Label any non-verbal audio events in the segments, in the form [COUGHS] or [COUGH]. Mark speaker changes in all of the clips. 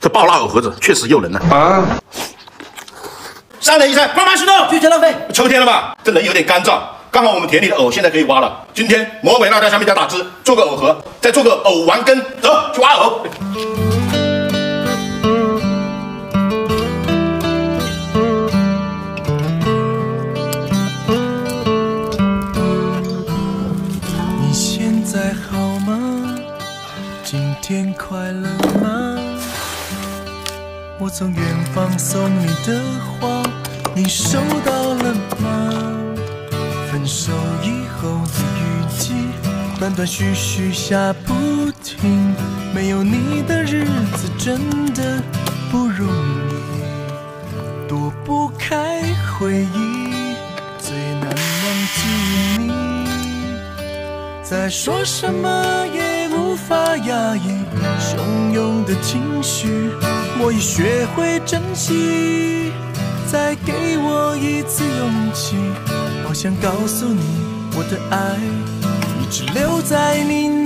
Speaker 1: 这爆辣藕盒子确实诱人呐！啊！三人一菜，帮忙行动，
Speaker 2: 拒绝浪费。
Speaker 1: 秋天了吧？这人有点干燥，刚好我们田里的藕现在可以挖了。今天，魔鬼辣椒小米椒打汁，做个藕盒，再做个藕丸羹，走去挖藕。
Speaker 3: 你现在好吗？今天快乐。我从远方送你的花，你收到了吗？分手以后的雨季，断断续续下不停。没有你的日子真的不容易，躲不开回忆，最难忘记你。再说什么也无法压抑汹涌的情绪。我已学会珍惜，再给我一次勇气，好想告诉你，我的爱一直留在你。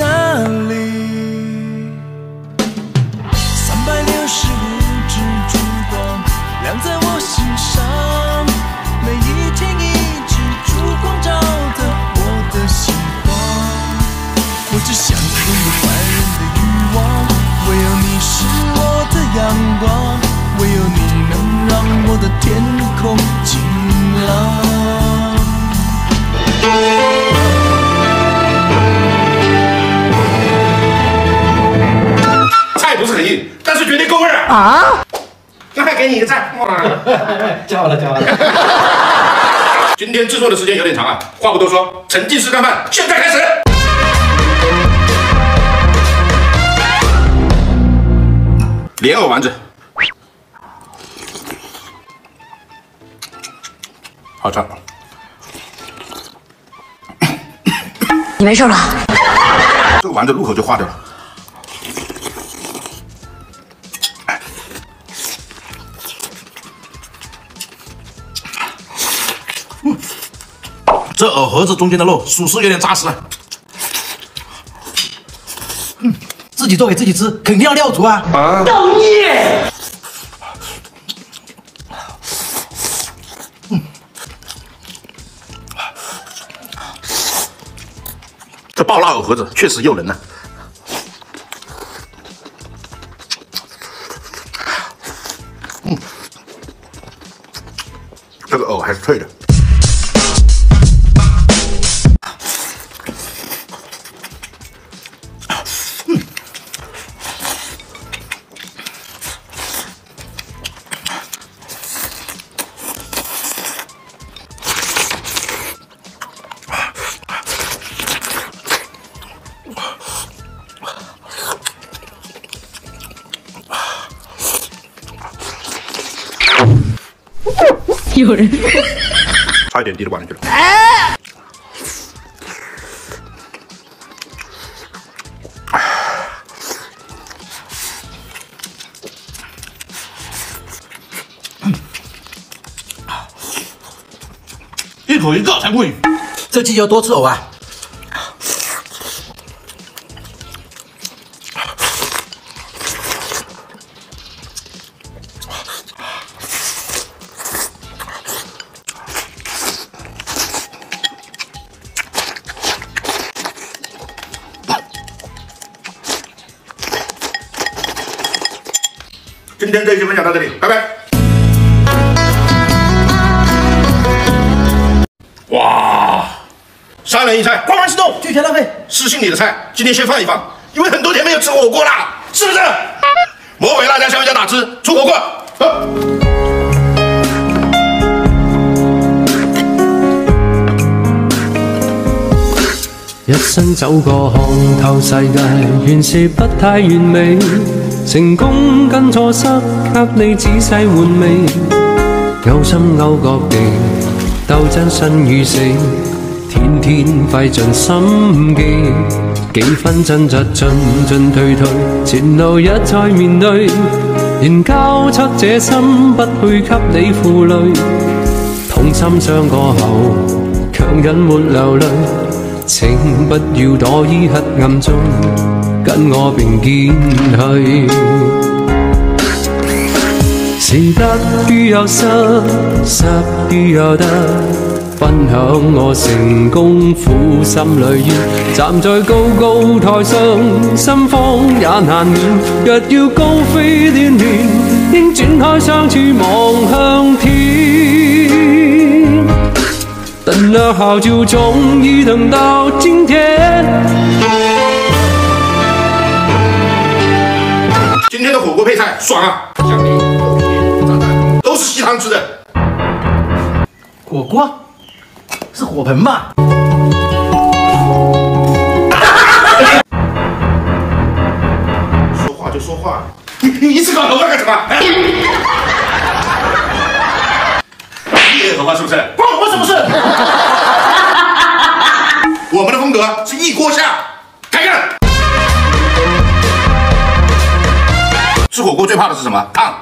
Speaker 3: 让我的空
Speaker 1: 菜不是很硬，但是绝对够味儿啊！那给你一个赞，加
Speaker 2: 完 [LAUGHS] 了，加完了。[LAUGHS]
Speaker 1: 今天制作的时间有点长啊，话不多说，沉浸式干饭，现在开始。莲藕丸子。好吃。
Speaker 4: 你没事吧？
Speaker 1: 这个丸子入口就化掉了。这藕盒子中间的肉，属实有点扎实。
Speaker 2: 自己做给自己吃，肯定要料足啊！
Speaker 1: 啊！造孽！爆辣藕盒子确实诱人呐，嗯，这个藕还是脆的。
Speaker 4: 有人，
Speaker 1: 差一点滴到碗里去了。哎，一口一个才过瘾，
Speaker 2: 这鸡要多吃藕啊！
Speaker 1: 今天这期分享到这里，拜拜。哇，三人一菜，光盘行动，
Speaker 2: 拒绝浪费。
Speaker 1: 私信你的菜，今天先放一放，因为很多天没有吃火锅了，是不是？魔鬼辣椒香油加打汁，出火锅。
Speaker 5: 一生走过，看透世界，原是不太完美。成功跟错失，给你仔细回味。勾心勾角地，斗争生与死，天天费尽心机，几分挣扎进进退退，前路一再面对，愿交出这心，不去给你负累。痛心伤过后，强忍没流泪，请不要躲于黑暗中。跟我并肩去，是得于有失，失于有得，分享我成功苦心里怨。站在高高台上，心慌也难免。若要高飞锻炼，应转开双翅望向天。等了好久，终于等到今天。
Speaker 1: 今天的火锅配菜爽啊！香炸都是西汤吃的。
Speaker 2: 火锅是火盆吧？
Speaker 1: 说话就说话，你你一次搞头发干什么？你也头发是不是关我什么事？我最怕的是什么？烫。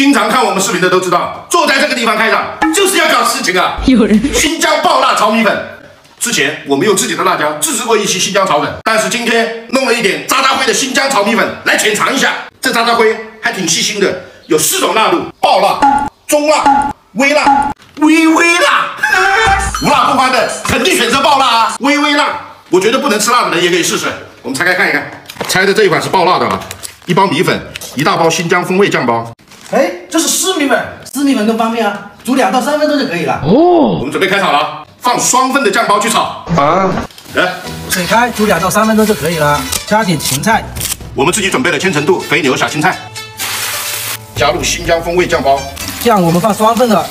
Speaker 1: 经常看我们视频的都知道，坐在这个地方开场就是要搞事情啊！新疆爆辣炒米粉，之前我们用自己的辣椒自制过一期新疆炒粉，但是今天弄了一点渣渣辉的新疆炒米粉来浅尝一下。这渣渣辉还挺细心的，有四种辣度：爆辣、中辣、微辣、微微辣，[LAUGHS] 无辣不欢的肯定选择爆辣啊！微微辣，我觉得不能吃辣的人也可以试试。我们拆开看一看，拆的这一款是爆辣的啊，一包米粉，一大包新疆风味酱包。
Speaker 2: 哎，这是湿米粉，湿米粉更方便啊，煮两到三分钟就可以了。
Speaker 1: 哦，我们准备开炒了，放双份的酱包去炒。啊，来，
Speaker 2: 水开煮两到三分钟就可以了，加点芹菜。
Speaker 1: 我们自己准备了千层肚、肥牛、小青菜，加入新疆风味酱包，
Speaker 2: 酱我们放双份的。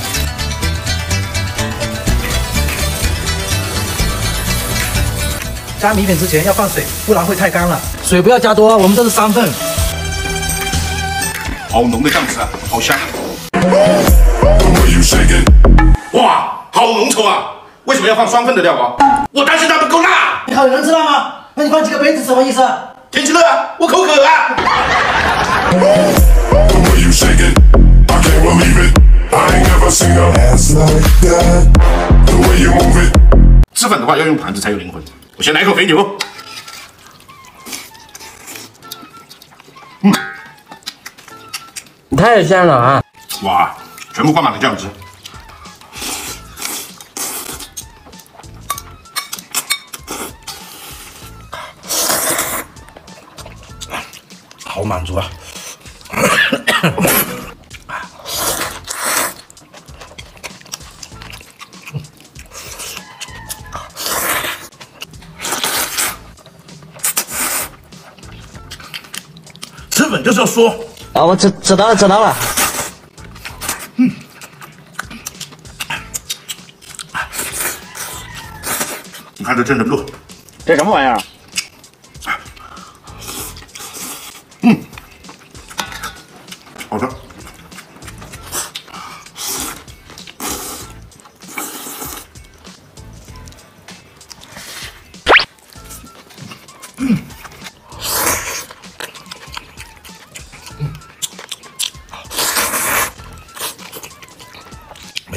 Speaker 2: 加米粉之前要放水，不然会太干了。水不要加多，我们这是三份。
Speaker 1: 好浓的酱汁啊，好香！哇，好浓稠啊！为什么要放双份的料啊？我担心它不够辣。
Speaker 2: 你好，有人知道吗？那你放几个杯子什么意思？
Speaker 1: 天气热，我口渴啊。
Speaker 6: 吃
Speaker 1: 粉的话要用盘子才有灵魂。我先来一口肥牛。嗯。
Speaker 7: 太香了啊！
Speaker 1: 哇，全部挂满了酱汁，好满足啊！吃 [COUGHS] 粉就是要说。
Speaker 7: 啊，我知知道了知道了。
Speaker 1: 嗯，你看这镇子住。
Speaker 7: 这什么玩意儿？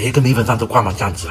Speaker 1: 每个米粉上都挂满酱汁。